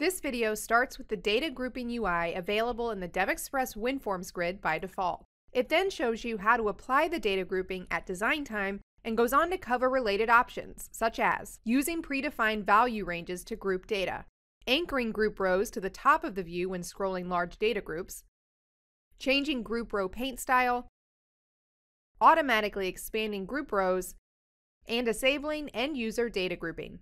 This video starts with the data grouping UI available in the DevExpress WinForms grid by default. It then shows you how to apply the data grouping at design time and goes on to cover related options, such as using predefined value ranges to group data, anchoring group rows to the top of the view when scrolling large data groups, changing group row paint style, automatically expanding group rows, and disabling end-user data grouping.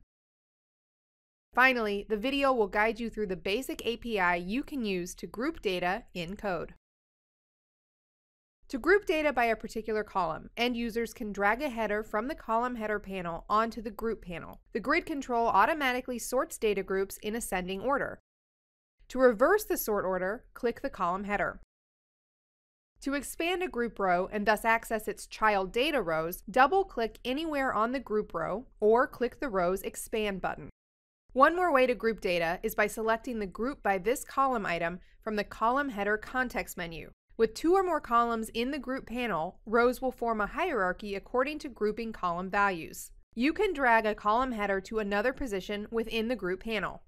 Finally, the video will guide you through the basic API you can use to group data in code. To group data by a particular column, end users can drag a header from the column header panel onto the group panel. The grid control automatically sorts data groups in ascending order. To reverse the sort order, click the column header. To expand a group row and thus access its child data rows, double-click anywhere on the group row or click the row's Expand button. One more way to group data is by selecting the Group by this column item from the Column Header context menu. With two or more columns in the group panel, rows will form a hierarchy according to grouping column values. You can drag a column header to another position within the group panel.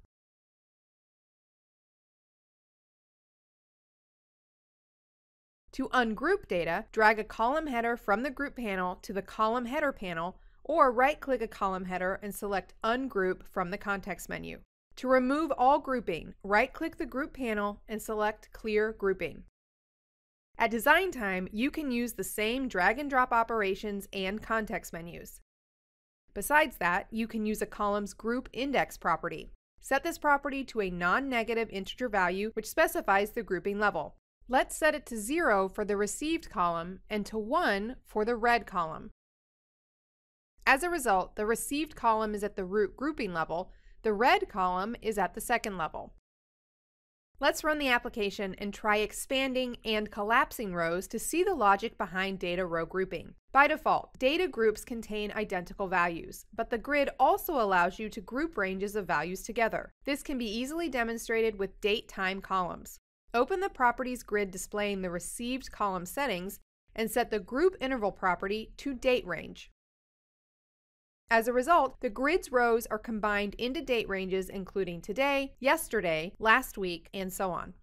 To ungroup data, drag a column header from the group panel to the column header panel or right-click a column header and select Ungroup from the context menu. To remove all grouping, right-click the group panel and select Clear Grouping. At design time, you can use the same drag and drop operations and context menus. Besides that, you can use a column's group index property. Set this property to a non-negative integer value which specifies the grouping level. Let's set it to 0 for the received column and to 1 for the read column. As a result, the received column is at the root grouping level, the read column is at the second level. Let's run the application and try expanding and collapsing rows to see the logic behind data row grouping. By default, data groups contain identical values, but the grid also allows you to group ranges of values together. This can be easily demonstrated with date-time columns. Open the Properties grid displaying the received column settings and set the Group Interval property to Date Range. As a result, the grid's rows are combined into date ranges including today, yesterday, last week, and so on.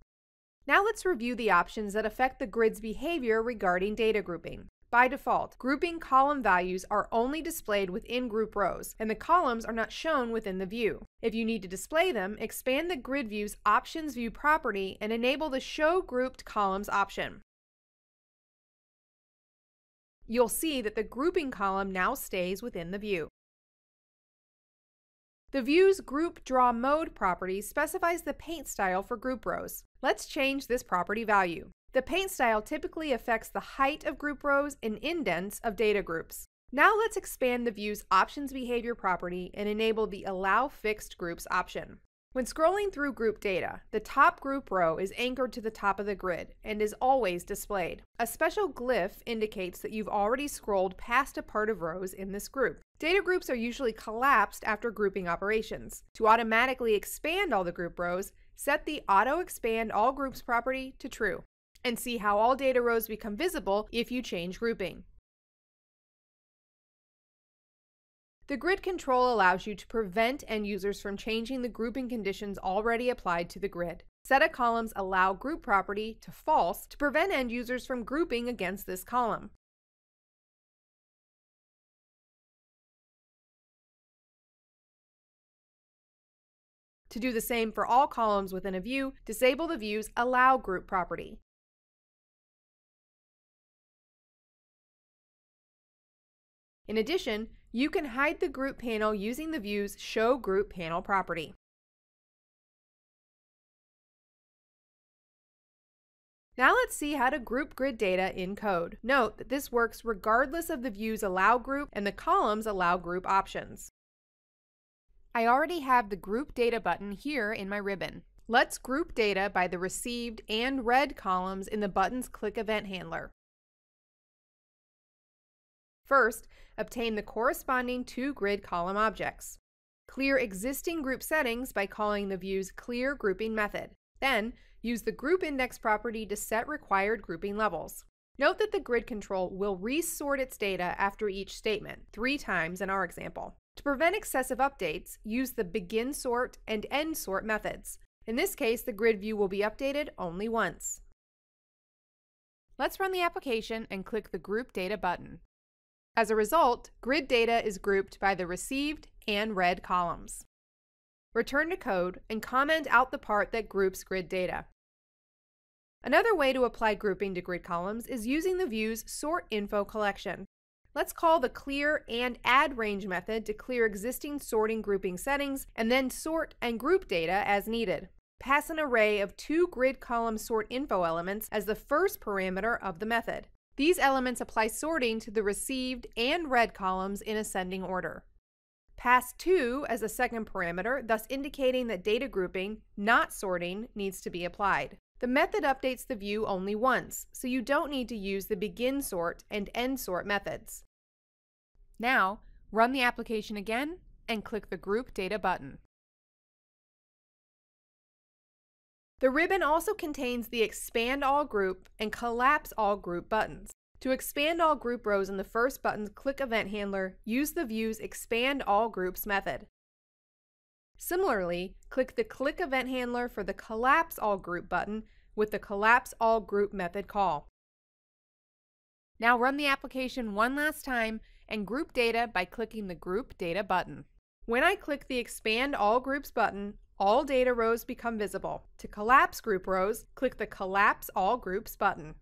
Now let's review the options that affect the grid's behavior regarding data grouping. By default, grouping column values are only displayed within group rows, and the columns are not shown within the view. If you need to display them, expand the grid view's Options View property and enable the Show Grouped Columns option. You'll see that the grouping column now stays within the view. The View's Group Draw Mode property specifies the paint style for group rows. Let's change this property value. The paint style typically affects the height of group rows and indents of data groups. Now let's expand the View's Options Behavior property and enable the Allow Fixed Groups option. When scrolling through group data, the top group row is anchored to the top of the grid and is always displayed. A special glyph indicates that you've already scrolled past a part of rows in this group. Data groups are usually collapsed after grouping operations. To automatically expand all the group rows, set the Auto Expand All Groups property to true, and see how all data rows become visible if you change grouping. The grid control allows you to prevent end users from changing the grouping conditions already applied to the grid. Set a column's allow group property to false to prevent end users from grouping against this column. To do the same for all columns within a view, disable the view's allow group property. In addition, you can hide the group panel using the view's Show Group Panel property. Now let's see how to group grid data in code. Note that this works regardless of the view's allow group and the column's allow group options. I already have the group data button here in my ribbon. Let's group data by the received and read columns in the button's click event handler. First, obtain the corresponding two grid column objects. Clear existing group settings by calling the view's clear grouping method. Then, use the group index property to set required grouping levels. Note that the grid control will resort its data after each statement, three times in our example. To prevent excessive updates, use the begin sort and end sort methods. In this case, the grid view will be updated only once. Let's run the application and click the Group Data button. As a result, grid data is grouped by the received and read columns. Return to code and comment out the part that groups grid data. Another way to apply grouping to grid columns is using the view's sort info collection. Let's call the clear and add range method to clear existing sorting grouping settings and then sort and group data as needed. Pass an array of two grid column sort info elements as the first parameter of the method. These elements apply sorting to the received and read columns in ascending order. Pass 2 as a second parameter, thus indicating that data grouping, not sorting, needs to be applied. The method updates the view only once, so you don't need to use the begin sort and end sort methods. Now, run the application again and click the Group Data button. The ribbon also contains the Expand All Group and Collapse All Group buttons. To expand all group rows in the first button's click Event Handler, use the view's Expand All Groups method. Similarly, click the Click Event Handler for the Collapse All Group button with the Collapse All Group method call. Now run the application one last time and group data by clicking the Group Data button. When I click the Expand All Groups button, all data rows become visible. To collapse group rows, click the Collapse All Groups button.